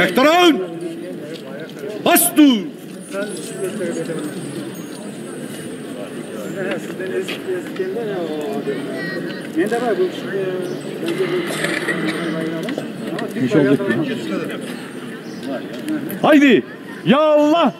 Mehteran! Bastu! Haydi! Ya Allah!